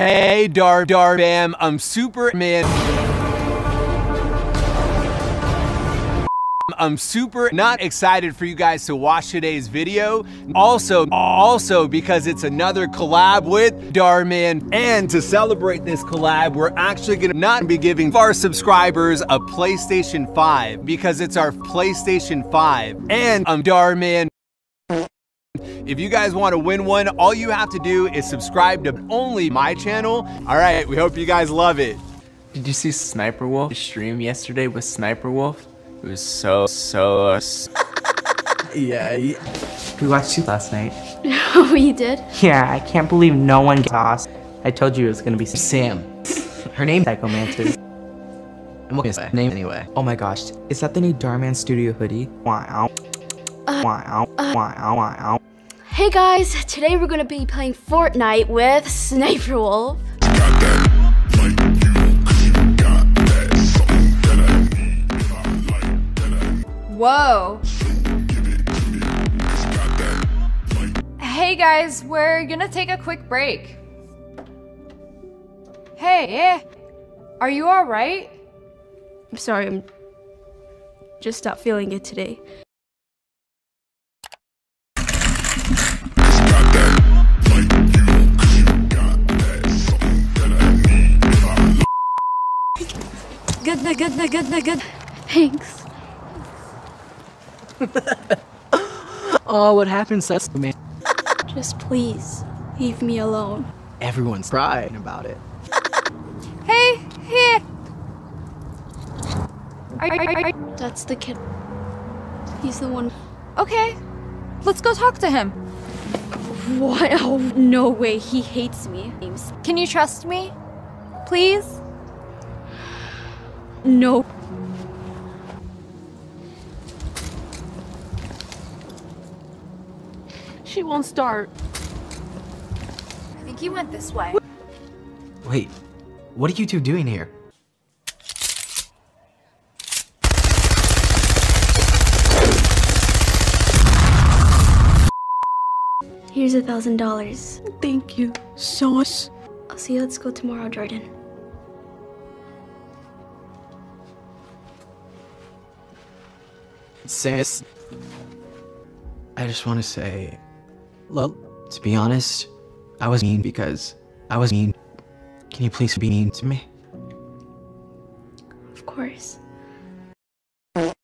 Hey, Dar Dar Bam, I'm Superman. I'm super not excited for you guys to watch today's video. Also, also because it's another collab with Dhar Mann. And to celebrate this collab, we're actually gonna not be giving our subscribers a PlayStation 5 because it's our PlayStation 5. And I'm Dhar Mann. If you guys want to win one, all you have to do is subscribe to only my channel. All right, we hope you guys love it. Did you see Sniper Wolf stream yesterday with Sniper Wolf? It was so, so... yeah, yeah. We watched you last night. we did? Yeah, I can't believe no one gets I told you it was gonna be Sam. Her name's Psychomancer. And what is that name anyway? Oh my gosh, is that the new Dhar Mann Studio hoodie? Wow. Uh, wow, uh, wow, wow. Hey guys, today we're gonna be playing Fortnite with Sniper Wolf. Whoa. Hey guys, we're gonna take a quick break. Hey, eh, are you alright? I'm sorry, I'm just not feeling it today. Good, good, good, good, good. Thanks. oh, what happened, That's man? Just please, leave me alone. Everyone's crying about it. Hey, here! Are, are, are, That's the kid. He's the one. Okay, let's go talk to him. What? Oh, no way. He hates me. Can you trust me? Please? No. She won't start. I think he went this way. Wait, what are you two doing here? Here's a thousand dollars. Thank you so much. I'll see you at school tomorrow, Jordan. Sis, I just want to say, well, to be honest, I was mean because I was mean. Can you please be mean to me? Of course.